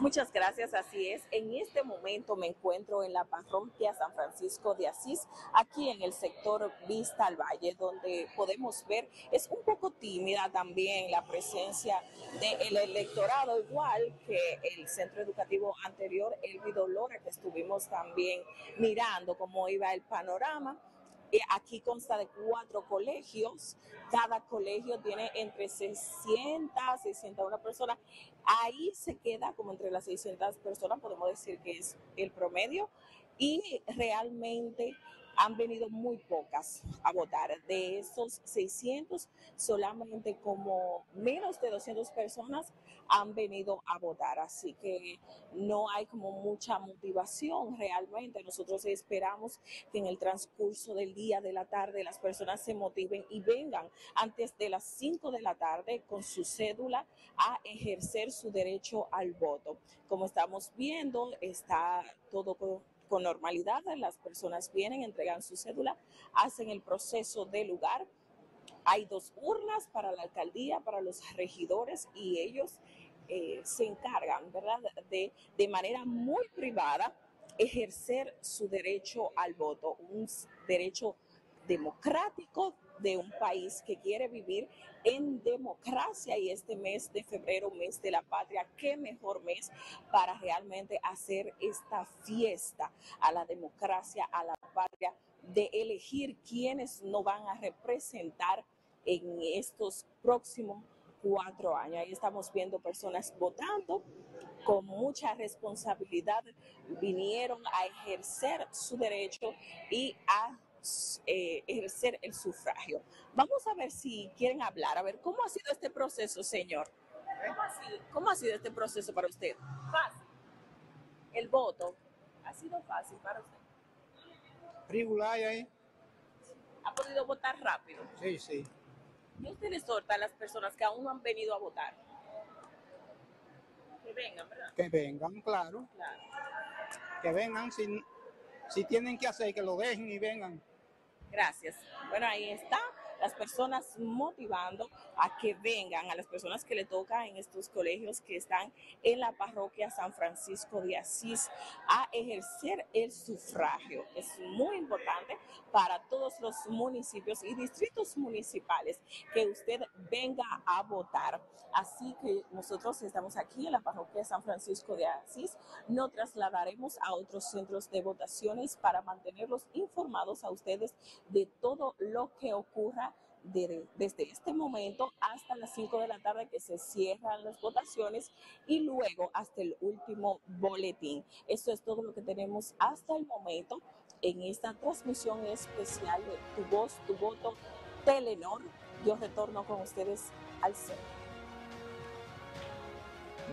Muchas gracias, así es. En este momento me encuentro en la parroquia San Francisco de Asís, aquí en el sector Vista al Valle, donde podemos ver, es un poco tímida también la presencia del electorado, igual que el centro educativo anterior, El Vidolora, que estuvimos también mirando cómo iba el panorama. Eh, aquí consta de cuatro colegios. Cada colegio tiene entre 600 y 601 personas. Ahí se queda como entre las 600 personas, podemos decir que es el promedio. Y realmente han venido muy pocas a votar. De esos 600, solamente como menos de 200 personas han venido a votar. Así que no hay como mucha motivación realmente. Nosotros esperamos que en el transcurso del día, de la tarde, las personas se motiven y vengan antes de las 5 de la tarde con su cédula a ejercer su derecho al voto. Como estamos viendo, está todo con normalidad. Las personas vienen, entregan su cédula, hacen el proceso de lugar. Hay dos urnas para la alcaldía, para los regidores y ellos eh, se encargan, ¿verdad?, de, de manera muy privada ejercer su derecho al voto, un derecho democrático de un país que quiere vivir en democracia y este mes de febrero, mes de la patria, qué mejor mes para realmente hacer esta fiesta a la democracia, a la patria, de elegir quiénes nos van a representar en estos próximos cuatro años. Ahí estamos viendo personas votando con mucha responsabilidad, vinieron a ejercer su derecho y a eh, ejercer el sufragio. Vamos a ver si quieren hablar, a ver cómo ha sido este proceso, señor. ¿Cómo ha sido, este proceso para usted? Fácil. El voto ha sido fácil para usted. Regular ahí. ¿Ha podido votar rápido? Sí, sí. ¿Qué usted le exhorta a las personas que aún no han venido a votar? Que vengan, ¿verdad? Que vengan, claro. Claro. Que vengan sin si tienen que hacer, que lo dejen y vengan. Gracias. Bueno, ahí está las personas motivando a que vengan, a las personas que le toca en estos colegios que están en la parroquia San Francisco de Asís a ejercer el sufragio. Es muy importante para todos los municipios y distritos municipales que usted venga a votar. Así que nosotros estamos aquí en la parroquia San Francisco de Asís, no trasladaremos a otros centros de votaciones para mantenerlos informados a ustedes de todo lo que ocurra desde este momento hasta las 5 de la tarde que se cierran las votaciones y luego hasta el último boletín. Eso es todo lo que tenemos hasta el momento en esta transmisión especial de Tu Voz, Tu Voto, Telenor. Yo retorno con ustedes al centro.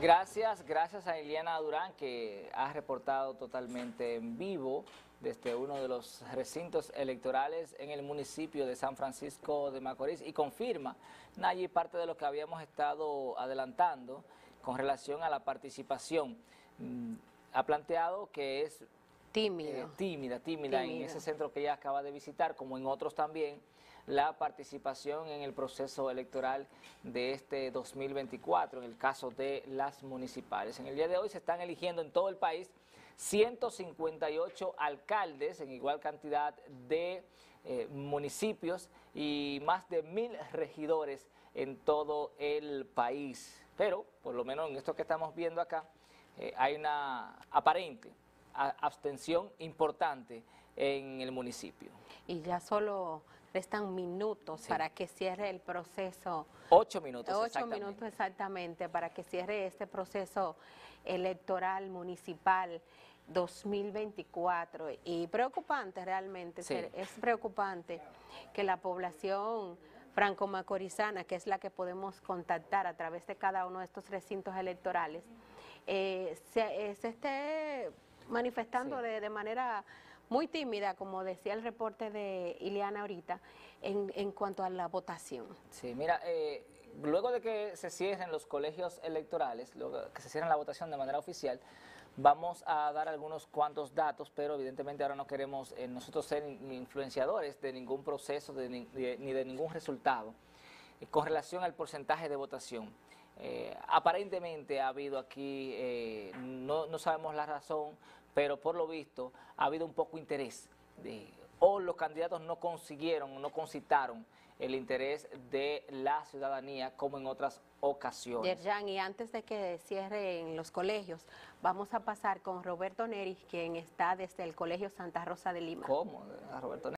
Gracias, gracias a Eliana Durán que ha reportado totalmente en vivo desde uno de los recintos electorales en el municipio de San Francisco de Macorís y confirma, Nayi, parte de lo que habíamos estado adelantando con relación a la participación. Mm, ha planteado que es tímida, eh, tímida, tímida en ese centro que ella acaba de visitar, como en otros también, la participación en el proceso electoral de este 2024, en el caso de las municipales. En el día de hoy se están eligiendo en todo el país 158 alcaldes en igual cantidad de eh, municipios y más de mil regidores en todo el país. Pero, por lo menos en esto que estamos viendo acá, eh, hay una aparente abstención importante en el municipio. Y ya solo restan minutos para que cierre el proceso. Ocho minutos. Ocho minutos exactamente para que cierre este proceso electoral municipal 2024 y preocupante realmente, es preocupante que la población franco-macorizana, que es la que podemos contactar a través de cada uno de estos recintos electorales, eh, se, eh, se, esté manifestando de, de, manera muy tímida, como decía el reporte de Ileana ahorita, en, en cuanto a la votación. Sí, mira, eh, luego de que se cierren los colegios electorales, luego que se cierren la votación de manera oficial, vamos a dar algunos cuantos datos, pero evidentemente ahora no queremos eh, nosotros ser influenciadores de ningún proceso ni de ningún resultado. Eh, con relación al porcentaje de votación, eh, aparentemente ha habido aquí, no, no, sabemos la razón, pero por lo visto ha habido un poco interés de, o los candidatos no consiguieron, no concitaron el interés de la ciudadanía como en otras ocasiones. Yerjan, y antes de que cierren los colegios, vamos a pasar con Roberto Neris, quien está desde el Colegio Santa Rosa de Lima. ¿Cómo? Roberto